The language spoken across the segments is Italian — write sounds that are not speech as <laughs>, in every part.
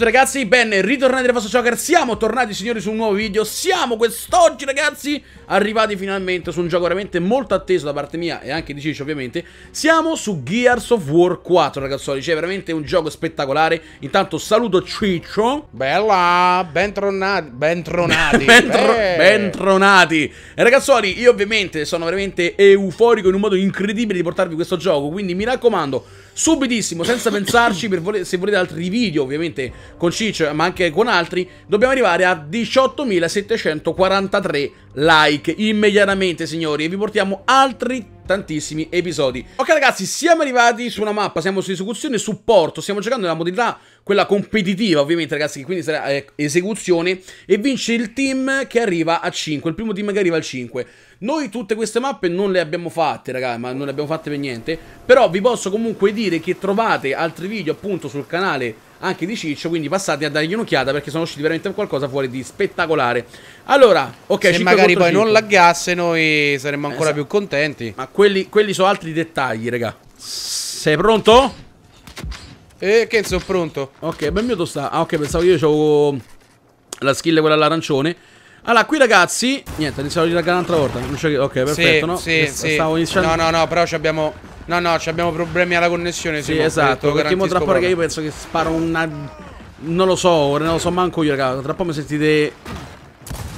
tutti ragazzi, ben ritornati da Fast Joker. Siamo tornati signori su un nuovo video. Siamo quest'oggi ragazzi arrivati finalmente su un gioco veramente molto atteso da parte mia E anche di Ciccio ovviamente. Siamo su Gears of War 4 ragazzoli Cioè veramente un gioco spettacolare. Intanto saluto Ciccio. Bella, bentronati Bentronati. <laughs> Bentro eh. Bentronati. E ragazzoli io ovviamente sono veramente euforico in un modo incredibile di portarvi questo gioco Quindi mi raccomando subitissimo, senza <coughs> pensarci, vole se volete altri video, ovviamente con Ciccio, ma anche con altri, dobbiamo arrivare a 18.743 like immediatamente, signori, e vi portiamo altri tantissimi episodi. Ok ragazzi, siamo arrivati su una mappa, siamo su esecuzione supporto, stiamo giocando nella modalità quella competitiva, ovviamente ragazzi, quindi sarà eh, esecuzione, e vince il team che arriva a 5, il primo team che arriva al 5. Noi tutte queste mappe non le abbiamo fatte, ragazzi, ma non le abbiamo fatte per niente, però vi posso comunque dire che trovate altri video appunto sul canale anche di Ciccio, quindi passate a dargli un'occhiata perché sono usciti veramente qualcosa fuori di spettacolare. Allora, ok, se magari poi 5. non laggasse noi saremmo ancora esatto. più contenti. Ma quelli, quelli sono altri dettagli, raga. Sei pronto? Eh, che sono pronto. Ok, ben mio sta. Ah, ok, pensavo io avevo la skill quella all'arancione. Allora, qui ragazzi, niente, iniziamo a rilaggare un'altra volta. Ok, perfetto, sì, no? Sì, sì. Stavo iniziando... No, no, no, però abbiamo No, no, abbiamo problemi alla connessione. Sì, esatto. Perché mo tra poco che io penso che sparo una. Non lo so, non lo so manco io, raga. Tra poco mi sentite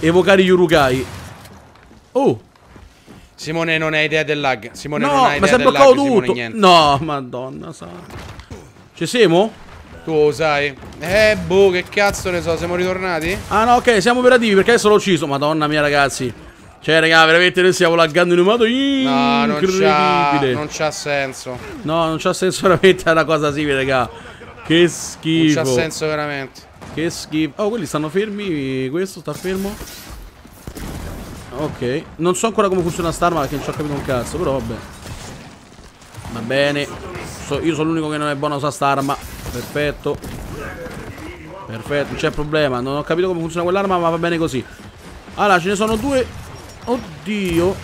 evocare gli Urukai. Oh! Simone non hai idea del lag. Simone no, non ha idea ma si è bloccato tutto. No, madonna, sa. Ci siamo? Tu lo sai. Eh, boh, che cazzo ne so, siamo ritornati? Ah, no, ok, siamo operativi perché adesso l'ho ucciso. Madonna mia, ragazzi. Cioè, raga, veramente noi stiamo laggando in un modo incredibile. No, non c'ha senso. No, non c'ha senso <laughs> veramente una cosa simile, raga. Che schifo. Non c'ha senso veramente. Che schifo. Oh, quelli stanno fermi. Questo sta fermo. Ok. Non so ancora come funziona sta arma perché non ci ho capito un cazzo, però vabbè. Va bene. So, io sono l'unico che non è buono a usare sta arma. Perfetto. Perfetto, non c'è problema. Non ho capito come funziona quell'arma, ma va bene così. Allora, ce ne sono due Oddio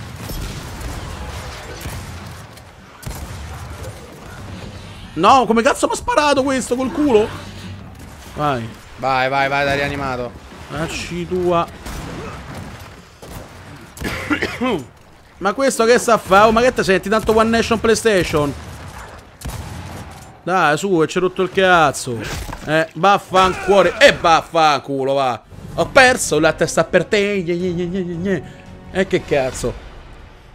No, come cazzo mi ha sparato questo col culo? Vai Vai, vai, vai, da rianimato Acci tua <coughs> Ma questo che sta a fare? Oh, ma che te senti? Tanto One Nation PlayStation Dai, su, e ci rotto il cazzo Eh, vaffancuore E vaffanculo, va Ho perso, la testa per te e che cazzo.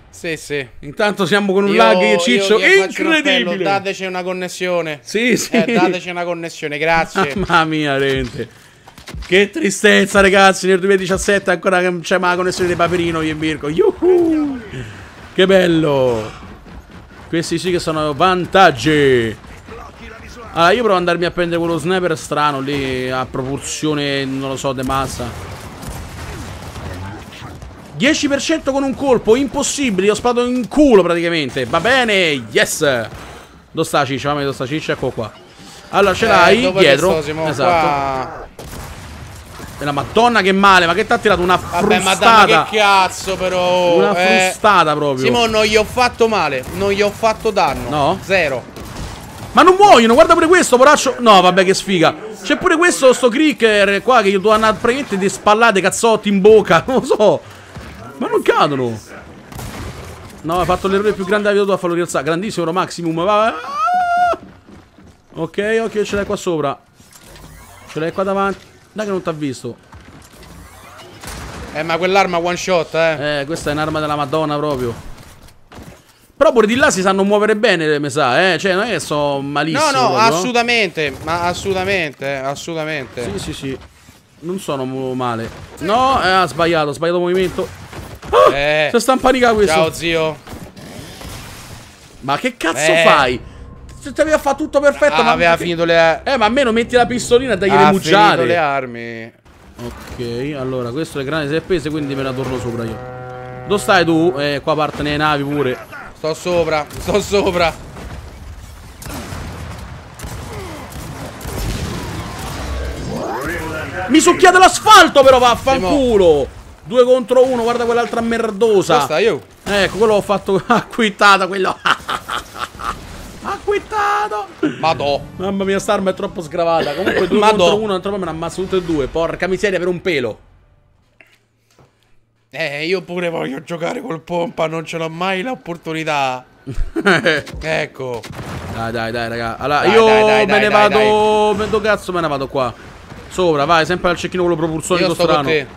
Sì, sì. Intanto siamo con un io, lag e ciccio incredibile. dateci una connessione. Sì, sì. Eh, dateci una connessione, grazie. <laughs> Mamma mia, rente. Che tristezza, ragazzi. Nel 2017 ancora che c'è la connessione di Paperino io e Mirko. Yuhu! Che bello. Questi sì che sono vantaggi. Allora, io provo ad andarmi a prendere quello sniper strano lì a propulsione, non lo so, de massa. 10% con un colpo, impossibile, ho sparato in culo praticamente. Va bene, yes. Dove sta Ciccia? Mamma dove sta Ciccia? Ecco qua. Allora ce l'hai eh, dietro. Esatto. Qua... E la madonna che male, ma che ti ha tirato una Vabbè, frustata. ma che cazzo però. Una eh... frustata proprio. Simo, non gli ho fatto male, non gli ho fatto danno. No? Zero. Ma non muoiono, guarda pure questo, poraccio. No, vabbè, che sfiga. C'è pure questo, sto cricker qua che gli una praticamente di spallate cazzotti in bocca. <laughs> Non lo so. Ma non cadono No, ha fatto l'errore più grande della vita a farlo rialzare Grandissimo maximum va, va. Ok, ok, ce l'hai qua sopra Ce l'hai qua davanti Dai che non ti ha visto Eh, ma quell'arma one shot, eh Eh, questa è un'arma della madonna proprio però pure di là si sanno muovere bene, mi sa, eh. Cioè, non è che so malissimo. No, no, proprio, assolutamente. Ma assolutamente, assolutamente. Sì, sì, sì. Non sono male. No, eh, ha sbagliato, ha sbagliato movimento. Eh. Si sta impanicando questo. Ciao, zio. Ma che cazzo eh. fai? Se ti aveva fatto tutto perfetto. Ah, ma aveva finito le armi. Eh, ma almeno metti la pistolina e dagli le mucciare. Ha finito le armi. Ok, allora, questo grandi si è appese, quindi me la torno sopra io. Dove stai tu? Eh, qua partono le navi pure. Sto sopra, sto sopra. Mi succhiate l'asfalto però vaffanculo. Due contro uno, guarda quell'altra merdosa. Questa io. Ecco, quello ho fatto <laughs> acquittata, quello. <laughs> quittato. Madò. Mamma mia, sta arma è troppo sgravata. Comunque, due Madò. contro uno, troppo me ne ammazzo tutte e due. Porca miseria, per un pelo. Eh, io pure voglio giocare col pompa, non ce l'ho mai l'opportunità. <laughs> ecco. Dai, dai, dai, raga. Allora, Dai, io dai, dai, me ne dai, vado. Vedo cazzo, me ne vado qua. Sopra, vai, sempre al cecchino quello propulsonico Io sto con strano.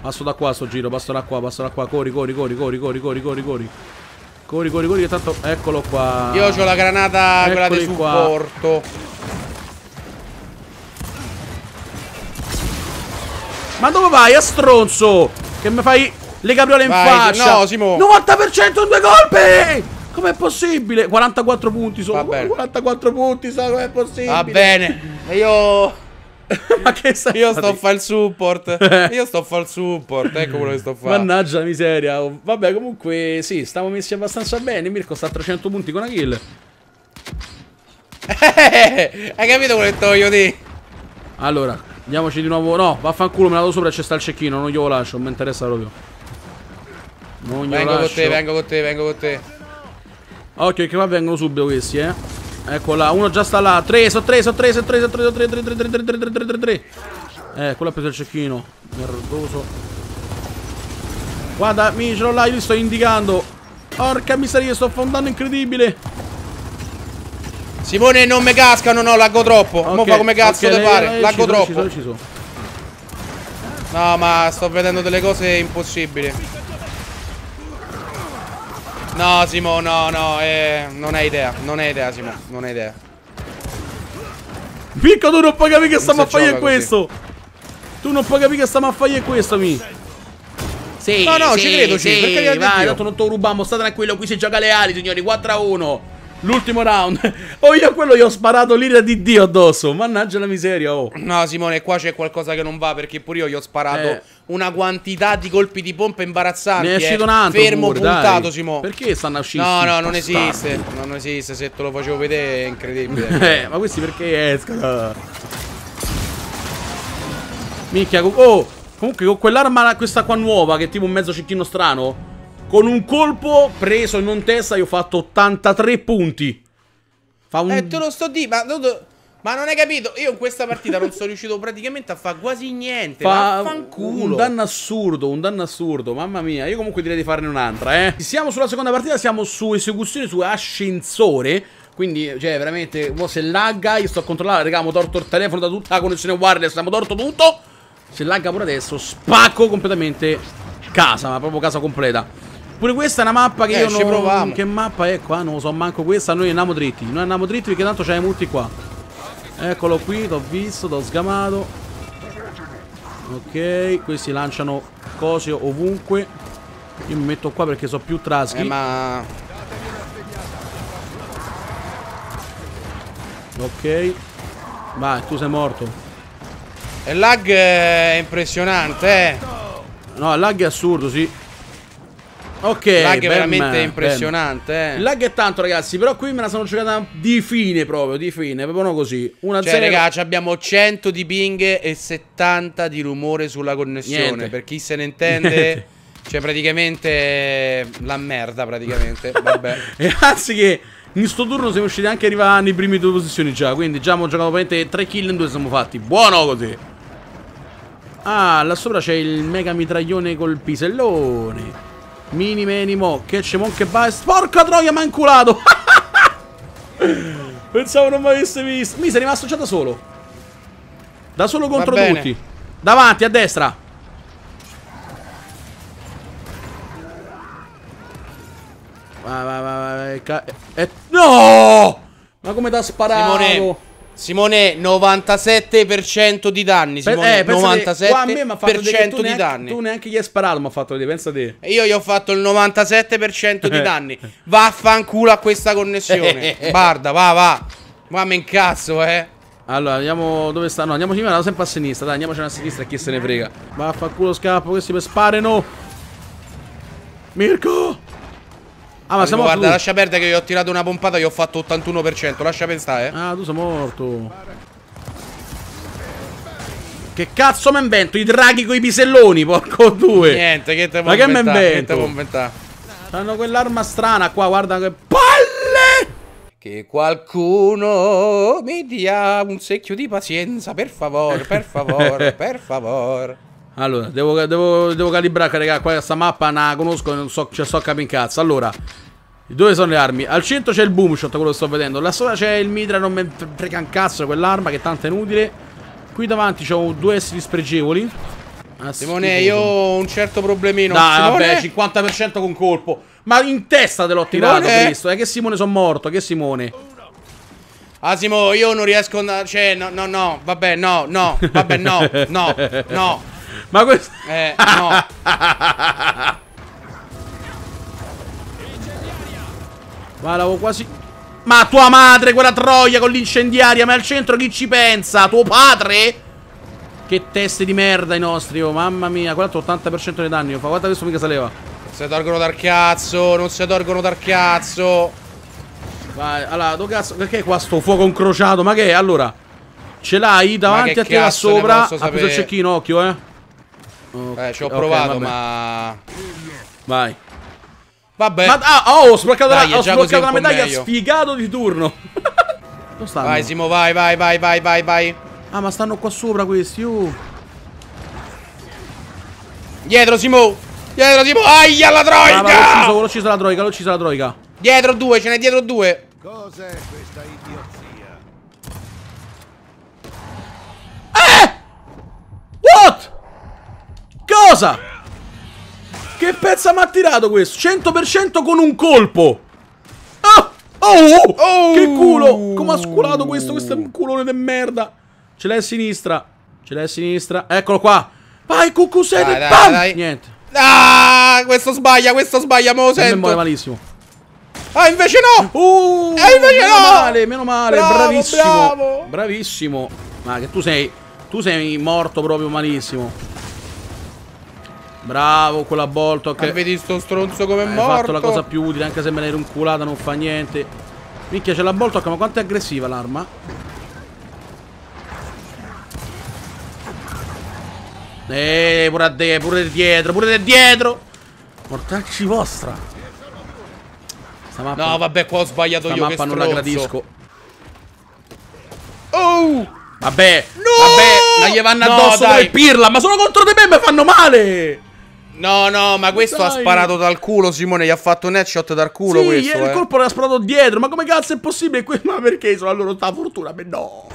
Passo da qua sto giro, passo da qua, passo da qua. Corri, corri, corri, corri, corri, corri, corri, corri. Corri, corri, corri, che tanto. Eccolo qua. Io ho la granata, quella di Eccoli qua. supporto. Ma dove vai, a stronzo? Che mi fai le capriole in Vai, faccia? no, Simo. 90% in due colpi! Com'è possibile? 44 punti bene. 44 punti, so com'è possibile? Va bene. E io. <laughs> Ma che stai Io sto a fare? il support. Io sto a fare il support. Ecco quello che sto a fare. Mannaggia la miseria. Vabbè, comunque, sì, stiamo messi abbastanza bene. Mirko sta a 300 punti con una kill. Eh, Hai capito quello che voglio dire? Allora, andiamoci di nuovo. No, vaffanculo, me la do sopra e c'è sta il cecchino. Non glielo lascio, non mi interessa proprio. Non glielo Vengo con te, vengo con te, vengo con te. Occhio che qua vengono subito questi, eh. Ecco là, uno già sta là. 3, so 3, so 3, so 3, so 3, so 3, 3, 3, 3, 3, 3, 3, 3, 3, 3. Eh, quello ha preso il cecchino. Merdoso. Guarda, mi ce l'ho là, io li sto indicando. Porca miseria, sto affondando incredibile. Simone, non mi cascano, no, laggo troppo. Mo Ok, fa come cazzo ok, te pare. Laggo ci sono, ci troppo. sono, ci sono. No, ma sto vedendo delle cose impossibili. No, Simo, no, no, eh, non hai idea, non hai idea, Simo, non hai idea. Picco, tu non puoi capire che stiamo a fare questo. Tu non puoi capire che stiamo a fare questo, mi. Sì, No, no, sì, ci credo, sì, sì, per carità di vai, tanto non te lo rubiamo, sta tranquillo, qui si gioca le ali, signori, 4 a 1. L'ultimo round. <laughs> Oh, io quello gli ho sparato l'ira di Dio addosso. Mannaggia la miseria, oh. No, Simone, qua c'è qualcosa che non va perché pure io gli ho sparato Eh. una quantità di colpi di pompa imbarazzanti. Ne è uscito eh. un altro Fermo pure, puntato, dai. Simo. Perché stanno uscendo? No, no, non bastardi? esiste. Non esiste, se te lo facevo vedere è incredibile. <laughs> Eh, ma questi perché escono? Minchia, oh, comunque con quell'arma, questa qua nuova, che è tipo un mezzo cecchino strano, con un colpo preso in un testa io ho fatto 83 punti. Fa un... Eh, te lo sto di, ma, ma non hai capito? Io in questa partita non sono riuscito praticamente a fare quasi niente. Fa Vaffanculo. un danno assurdo, un danno assurdo, mamma mia. Io comunque direi di farne un'altra, eh. Siamo sulla seconda partita, siamo su esecuzione su ascensore. Quindi, cioè, veramente, mo se lagga, io sto a controllare, raga, mo torto il telefono da tutta la connessione wireless, abbiamo torto tutto. Se lagga pure adesso, spacco completamente casa, ma proprio casa completa. Pure questa è una mappa che Eh, io ci non... proviamo. Che mappa è qua? Non lo so manco questa, noi andiamo dritti. Noi andiamo dritti perché tanto c'hai i multi qua. Eccolo qui, t'ho visto, t'ho sgamato. Ok, questi lanciano cose ovunque. Io mi metto qua perché so più traschi. Eh, ma Ok. Vai, tu sei morto. il lag è impressionante, eh. No, il lag è assurdo, sì. Ok, lag è veramente impressionante, eh. Il lag è tanto, ragazzi, però qui me la sono giocata di fine proprio, di fine, proprio no così. Una Cioè, zero- raga, ci abbiamo 100 di ping e 70 di rumore sulla connessione. Niente. Per chi se ne intende, Niente. cioè, praticamente la merda, praticamente. Vabbè. <laughs> E anzi che in sto turno siamo usciti anche arrivati nei primi due posizioni già, quindi già abbiamo giocato praticamente 3 kill in due siamo fatti. Buono così. Ah, là sopra c'è il mega mitraglione col pisellone. Mini minimo, che c'è mon che va. Porca troia, mi ha inculato. <laughs> Pensavo non mi avesse visto. Mi sei rimasto già da solo. Da solo contro tutti. Davanti, a destra. Vai, vai, vai, vai. eh, no! Ma come t'ha sparato? Simone, Simone, 97% di danni. Simone, eh, pensa te, qua a me mi ha fatto vedere che 97% tu di neanche, danni. Tu neanche gli hai sparato, mi ha fatto vedere, pensa te. Io gli ho fatto il 97% di Eh. danni. Vaffanculo a questa connessione. <laughs> Guarda, va, va. Ma mi incazzo, eh. Allora, andiamo dove sta? No, andiamoci prima, sempre a sinistra, dai, andiamocene a sinistra chi se ne frega. Vaffanculo scappo, questi per sparano. Mirko! Ah, ma siamo guarda, lascia perdere che gli ho tirato una pompata e ho fatto 81%. Lascia pensare, eh. Ah, tu sei morto. Che cazzo mi invento? I draghi con i piselloni, porco due. Niente, che te Ma può che mi invento? Hanno quell'arma strana qua, guarda che palle! Che qualcuno mi dia un secchio di pazienza, per favore, per favore, <laughs> per favore. Allora, devo, devo, devo calibrare, raga. Qua questa mappa la conosco, non so, cioè, so capire in cazzo. Allora, dove sono le armi? Al centro c'è il boomshot, quello che sto vedendo. Là sopra c'è il mitra, non mi frega un cazzo quell'arma che tanto è inutile. Qui davanti c'ho due esseri spregevoli. Ah, Simone, io ho un certo problemino. Dai, vabbè, 50% con colpo. Ma in testa te l'ho tirato, Simone? Cristo. È che Simone sono morto, che Simone? Ah, Simo, io non riesco a... Cioè, no, no, no, vabbè, no, no, vabbè, no, no, no. Ma questo... Eh, no. <laughs> Ma l'avevo quasi... Ma tua madre, quella troia con l'incendiaria, ma al centro chi ci pensa? Tuo padre? Che teste di merda i nostri, oh, mamma mia. Quell'altro 80% dei danni, fa guarda questo mica se leva. Non si tolgono dal cazzo, non si tolgono dal cazzo. Vai, allora, dove cazzo, perché qua sto fuoco incrociato? Ma che è? Allora, ce l'hai davanti a te là sopra. Ha preso il cecchino, occhio, eh. Okay, eh, ci ho provato, okay, ma... Vai. Vabbè. Ma, ah, oh, ho sbloccato Dai, la, ho sbloccato la medaglia meglio. sfigato di turno. <laughs> Dove stanno? Vai, Simo, vai, vai, vai, vai, vai, vai. Ah, ma stanno qua sopra questi, uh. Dietro, Simo. Dietro, Simo. Aia, la troica! Ah, l'ho ucciso, l'ho ucciso la troica, l'ho ucciso la troica. Dietro due, ce n'è dietro due. Cos'è questa idiozia? Eh! What? Cosa? Che pezza mi ha tirato questo? 100% con un colpo. Ah! Oh! oh! Che culo! Come ha sculato questo? Questo è un culone di merda. Ce l'hai a sinistra. Ce l'hai a sinistra. Eccolo qua. Vai, cucusete. Dai, dai, dai. Niente. Ah, questo sbaglia, questo sbaglia, me lo sento. Mi muore malissimo. Ah, invece no! Uh, eh, invece meno no! male, meno male, bravo, bravissimo. Bravo. Bravissimo. Ma che tu sei... Tu sei morto proprio malissimo. Bravo, quella volta che... vedi sto stronzo come è morto. Hai fatto la cosa più utile, anche se me l'hai runculata, non fa niente. Minchia, c'è la Boltok, ma quanto è aggressiva l'arma? Eh, pure a te, pure dietro, pure dietro. Mortacci vostra. Mappa, no, vabbè, qua ho sbagliato io. mappa non la gradisco. Oh! Vabbè, no! Vabbè, ma gli vanno addosso no, come pirla. Ma sono contro di me, mi fanno male. No, no, ma questo dai. ha sparato dal culo, Simone. Gli ha fatto un headshot dal culo. Sì, questo, il eh. colpo l'ha sparato dietro. Ma come cazzo è possibile? <laughs> Ma perché sono la loro sta fortuna? Beh, no.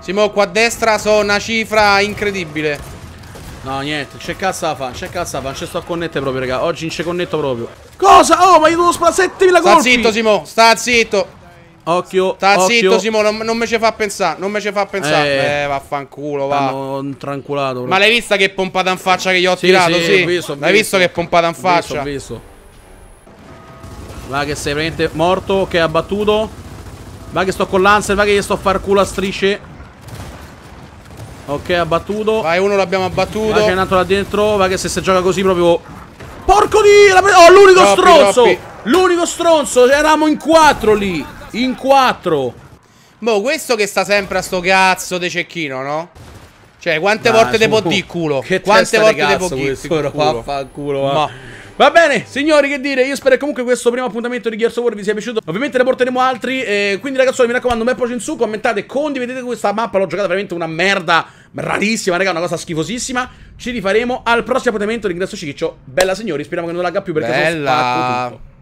Simone, qua a destra so una cifra incredibile. No, niente, c'è cazzo da fa, c'è cazzo da fa, non ci sto a connettere proprio, raga. Oggi non ci connetto proprio. Cosa? Oh, ma io devo sparare 7000 colpi! Sta zitto, Simo, sta zitto. Occhio, Sta zitto, Simo, non, non me ci fa pensare, non me ci fa pensare. Eh, eh vaffanculo, va. Hanno tranculato. Ma l'hai vista che pompata in faccia che gli ho sì, tirato? Sì, sì. Visto, L'hai visto. visto che pompata in faccia? Ho visto, ho visto. Va che sei veramente morto, che è abbattuto. Va che sto con l'Anser, va che gli sto a far culo a strisce. Ok, abbattuto. Vai, uno l'abbiamo abbattuto. Vai, c'è un altro là dentro. Va che se si gioca così proprio... Porco di... Oh, l'unico stronzo! L'unico stronzo! Eravamo in quattro lì. In quattro. Boh, questo che sta sempre a sto cazzo de cecchino, no? Cioè, quante Dai, volte te può di culo? Che quante volte te può di culo? culo, va. Ma... Va bene, signori, che dire? Io spero che comunque questo primo appuntamento di Gears of War vi sia piaciuto. Ovviamente ne porteremo altri. Eh, quindi, ragazzi, mi raccomando, un bel pollice in su, commentate, condividete questa mappa. L'ho giocata veramente una merda rarissima, raga, una cosa schifosissima. Ci rifaremo al prossimo appuntamento. Ringrazio Ciccio. Bella, signori. Speriamo che non lagga più perché Bella. sono spacco tutto.